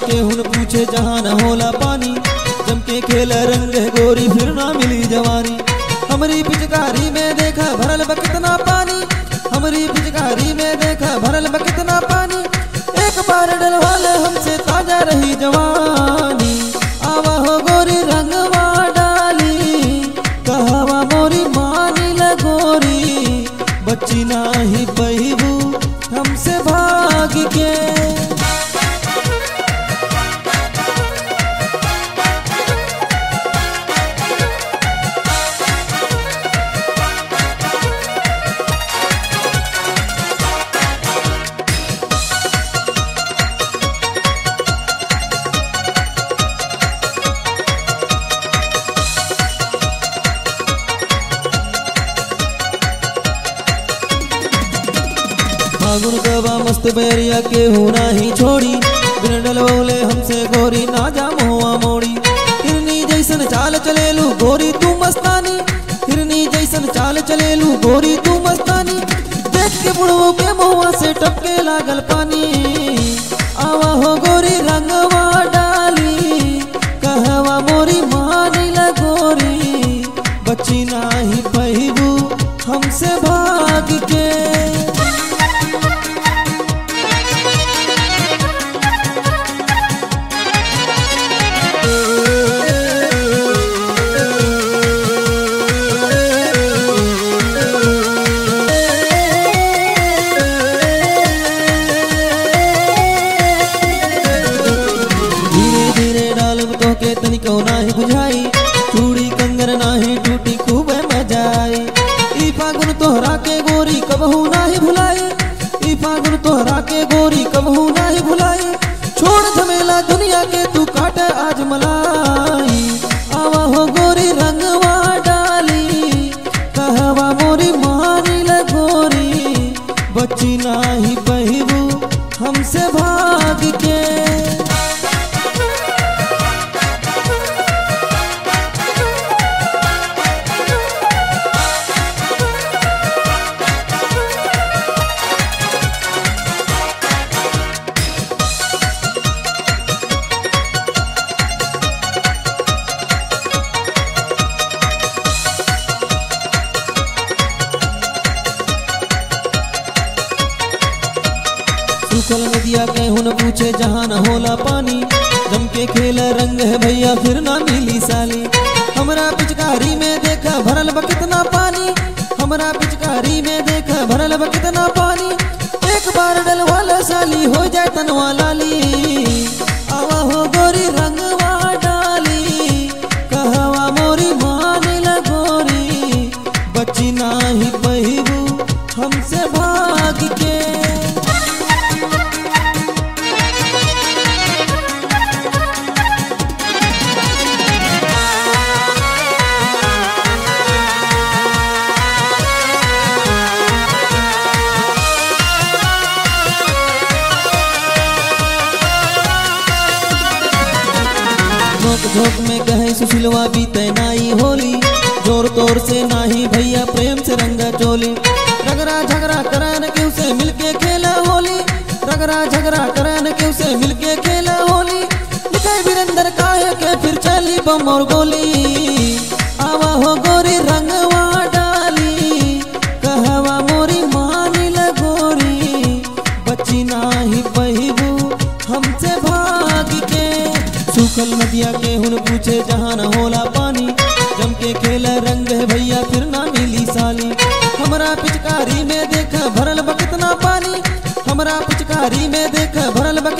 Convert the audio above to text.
सूखल के हुन पूछे, जहाँ न होला पानी। जम के खेल रंग गोरी फिर ना मिली जवानी। हमारी पिचकारी में देखा भरल बा कितना पानी। हमारी पिचकारी में देखा भरल बा कितना पानी। एक बार डलवाले हमसे ताज़ा रही जवानी। आवा हो गोरी रंगवा डाली। कहवा मोरी मानी लगोरी बच्ची नाही बहिबू, हमसे भाग के फागुन गवा मस्त बैरिया के होना ही छोड़ी। ग्रंडल बोले हमसे गोरी, ना जा मोआ मोड़ी। हिरनी जैसन चाल चले लू गोरी तू मस्तानी। हिरनी जैसन चाल चले लू गोरी तू मस्तानी। देख के बुढ़वो के मुआ से टपके लागल पानी। आज मलाई सूखल नदिया के हुन पूछे, जहाँ न होला पानी। जम के खेल रंग है भैया, फिर ना मिली साली। हमरा पिचकारी में देखा भरल बा कितना पानी। हमरा पिचकारी में देखा भरल बा कितना पानी। एक बार डलवाला साली, हो जाए तनवा लाली। आवा हो गोरी रंगवा डाली। कहवा मोरी मानी लगोरी बच्ची नाही पहिबू हमसे भाग के। झोंक में कहे सुशीलवा भी तैनाई होली। ज़ोर तोर से नाही भैया प्रेम से रंगा चोली। रगरा झगड़ा करन के उसे मिलके खेला होली। रगरा झगड़ा करन के उसे मिलके खेला होली। लिखे वीरेंद्र काहे के फिर चली बम और गोली। आवा हो गोरी रंगवा सूखल नदिया के हुन पूछे, जहाँ न होला पानी। जम के खेल रंग है भैया, फिर ना मिली साली। हमरा पिचकारी में देख भरल बकतना पानी। हमरा पिचकारी में देख भरल बा